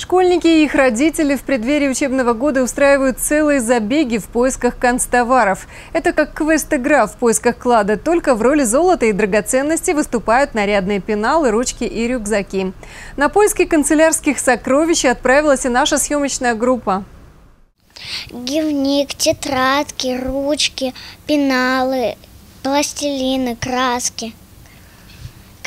Школьники и их родители в преддверии учебного года устраивают целые забеги в поисках канцтоваров. Это как квест-игра в поисках клада, только в роли золота и драгоценностей выступают нарядные пеналы, ручки и рюкзаки. На поиски канцелярских сокровищ отправилась и наша съемочная группа. Дневник, тетрадки, ручки, пеналы, пластилины, краски,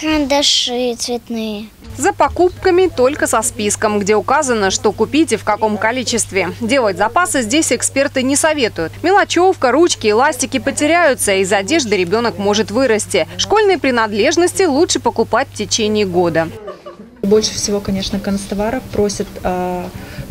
карандаши цветные. За покупками только со списком, где указано, что купить и в каком количестве. Делать запасы здесь эксперты не советуют. Мелочевка, ручки, эластики потеряются, из одежды ребенок может вырасти. Школьные принадлежности лучше покупать в течение года. Больше всего, конечно, констоваров просят э,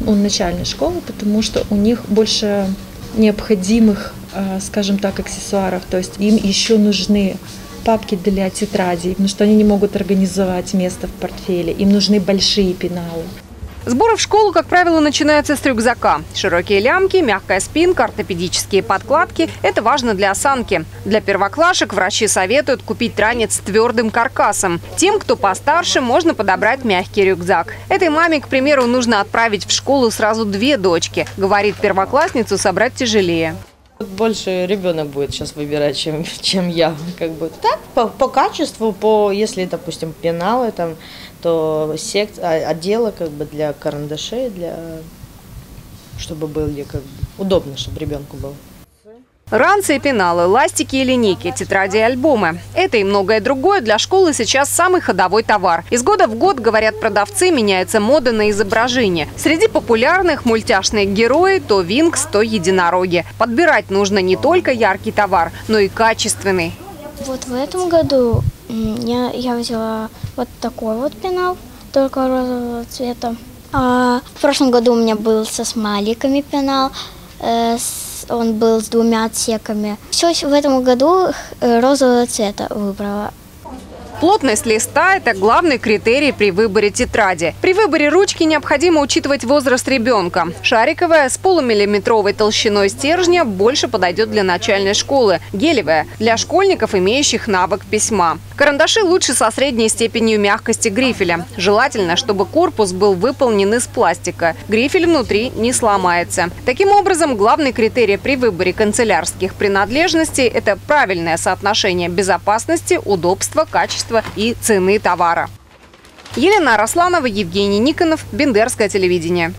у начальной школы, потому что у них больше необходимых, э, скажем так, аксессуаров. То есть им еще нужны папки для тетрадей, потому что они не могут организовать место в портфеле. Им нужны большие пеналы. Сборы в школу, как правило, начинаются с рюкзака. Широкие лямки, мягкая спинка, ортопедические подкладки – это важно для осанки. Для первоклашек врачи советуют купить ранец с твердым каркасом. Тем, кто постарше, можно подобрать мягкий рюкзак. Этой маме, к примеру, нужно отправить в школу сразу две дочки. Говорит, первоклассницу собрать тяжелее. Больше ребенок будет сейчас выбирать, чем, чем я. Как бы. Так, по, по качеству, по, если, допустим, пеналы, там, то сект, а, отделы как бы для карандашей, для, чтобы были как бы, удобно, чтобы ребенку было. Ранцы и пеналы, ластики и линейки, тетради и альбомы. Это и многое другое для школы сейчас самый ходовой товар. Из года в год, говорят продавцы, меняется мода на изображение. Среди популярных мультяшные герои то винкс, то единороги. Подбирать нужно не только яркий товар, но и качественный. Вот в этом году я, я взяла вот такой вот пенал, только розового цвета. А в прошлом году у меня был со смайликами пенал, э, с он был с двумя отсеками. Все в этом году э, розового цвета выбрала. Плотность листа – это главный критерий при выборе тетради. При выборе ручки необходимо учитывать возраст ребенка. Шариковая с полумиллиметровой толщиной стержня больше подойдет для начальной школы. Гелевая – для школьников, имеющих навык письма. Карандаши лучше со средней степенью мягкости грифеля. Желательно, чтобы корпус был выполнен из пластика. Грифель внутри не сломается. Таким образом, главный критерий при выборе канцелярских принадлежностей – это правильное соотношение безопасности, удобства, качества качества и цены товара. Елена Росланова, Евгений Никонов, Бендерское телевидение.